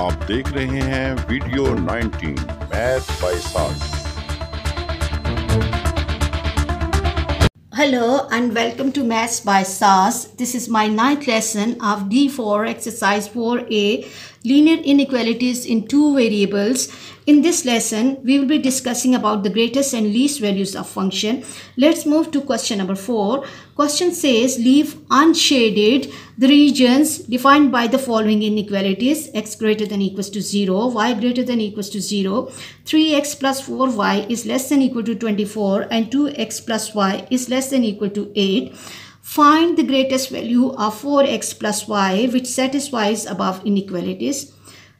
आप देख रहे हैं video 19 math by Sas hello and welcome to maths by Sas this is my ninth lesson of D four exercise four A linear inequalities in two variables. In this lesson, we will be discussing about the greatest and least values of function. Let's move to question number 4. Question says leave unshaded the regions defined by the following inequalities x greater than equals to 0, y greater than equals to 0, 3x plus 4y is less than equal to 24 and 2x plus y is less than equal to 8. Find the greatest value of 4x plus y which satisfies above inequalities.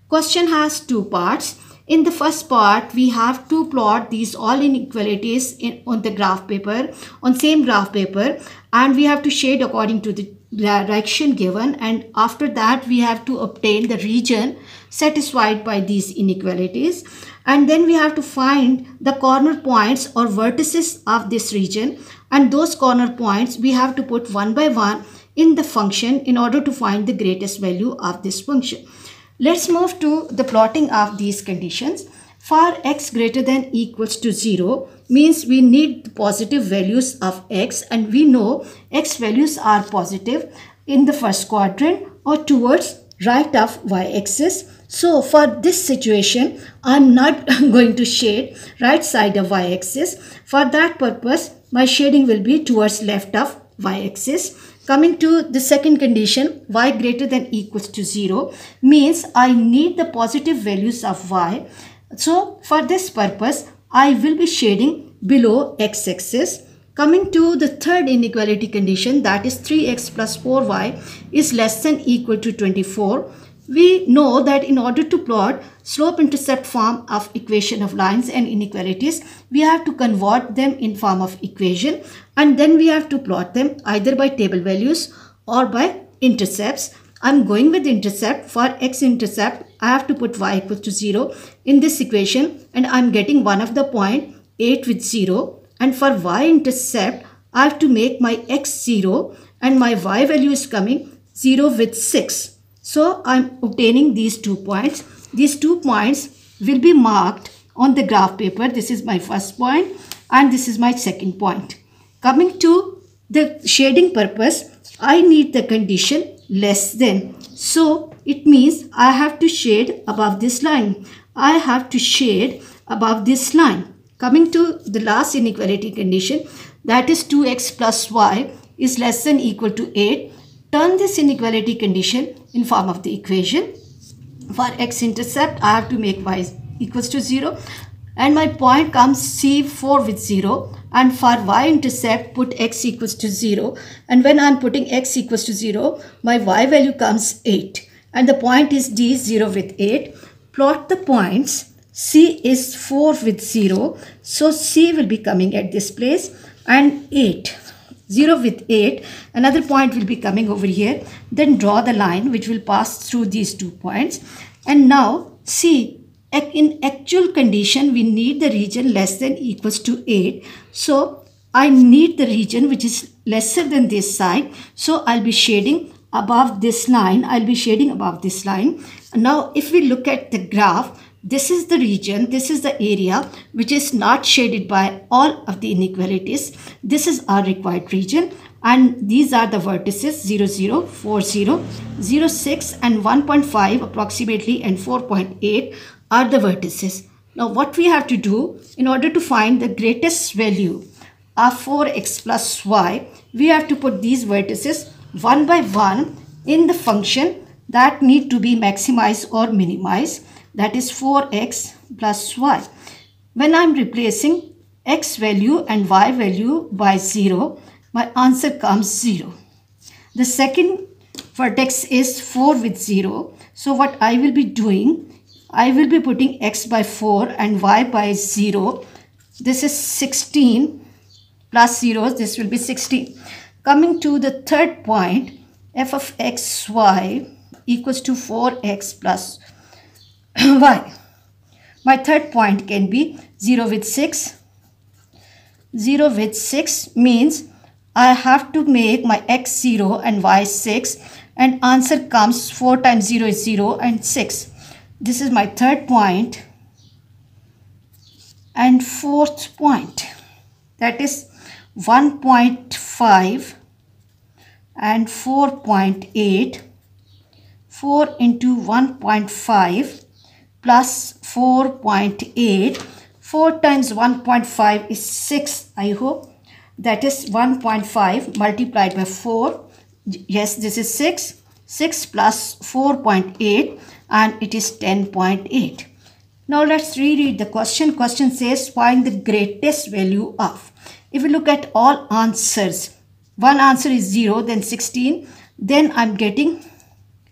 Question has two parts. In the first part, we have to plot these all inequalities in, on the graph paper, on same graph paper and we have to shade according to the direction given and after that we have to obtain the region satisfied by these inequalities and then we have to find the corner points or vertices of this region and those corner points we have to put one by one in the function in order to find the greatest value of this function. Let's move to the plotting of these conditions. For x greater than equals to 0 means we need positive values of x and we know x values are positive in the first quadrant or towards right of y-axis. So for this situation, I'm not going to shade right side of y-axis. For that purpose, my shading will be towards left of y-axis. Coming to the second condition, y greater than equals to 0 means I need the positive values of y. So for this purpose, I will be shading below x-axis. Coming to the third inequality condition that is 3x plus 4y is less than equal to 24 we know that in order to plot slope-intercept form of equation of lines and inequalities, we have to convert them in form of equation and then we have to plot them either by table values or by intercepts. I'm going with intercept. For x-intercept, I have to put y equals to 0 in this equation and I'm getting one of the point 8 with 0 and for y-intercept, I have to make my x 0 and my y value is coming 0 with 6. So I'm obtaining these two points. These two points will be marked on the graph paper. This is my first point and this is my second point. Coming to the shading purpose, I need the condition less than. So it means I have to shade above this line. I have to shade above this line. Coming to the last inequality condition that is 2x plus y is less than equal to 8 turn this inequality condition in form of the equation. For x-intercept, I have to make y equals to 0 and my point comes C4 with 0 and for y-intercept put x equals to 0 and when I am putting x equals to 0 my y value comes 8 and the point is D 0 with 8. Plot the points. C is 4 with 0 so C will be coming at this place. And 8 0 with 8 another point will be coming over here. Then draw the line which will pass through these two points. And now see in actual condition we need the region less than equals to 8 so I need the region which is lesser than this side so I'll be shading above this line. I'll be shading above this line. Now if we look at the graph this is the region, this is the area which is not shaded by all of the inequalities. This is our required region. And these are the vertices 0, 0, 4, 0, 0, 6 and 1.5 approximately and 4.8 are the vertices. Now what we have to do in order to find the greatest value of 4x plus y, we have to put these vertices one by one in the function that need to be maximized or minimized that is 4x plus y. When I am replacing x value and y value by 0, my answer comes 0. The second vertex is 4 with 0. So what I will be doing, I will be putting x by 4 and y by 0. This is 16 plus 0, this will be 16. Coming to the third point, f of x, y equals to 4x plus y. My third point can be 0 with 6. 0 with 6 means I have to make my x 0 and y 6 and answer comes 4 times 0 is 0 and 6. This is my third point. And fourth point that is 1.5 and 4.8 4 into 1.5 plus 4.8 4 times 1.5 is 6 I hope. That is 1.5 multiplied by 4 yes this is 6 6 plus 4.8 and it is 10.8 now let's reread the question. Question says find the greatest value of. If we look at all answers one answer is 0 then 16 then i'm getting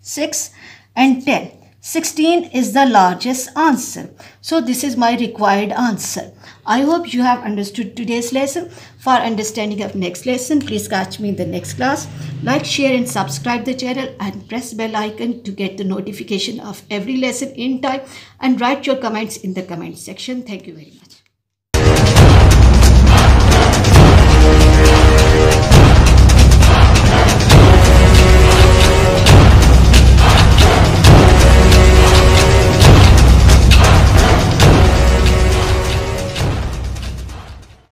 6 and 10 16 is the largest answer. So this is my required answer. I hope you have understood today's lesson. For understanding of next lesson, please catch me in the next class. Like, share and subscribe the channel and press bell icon to get the notification of every lesson in time and write your comments in the comment section. Thank you very much.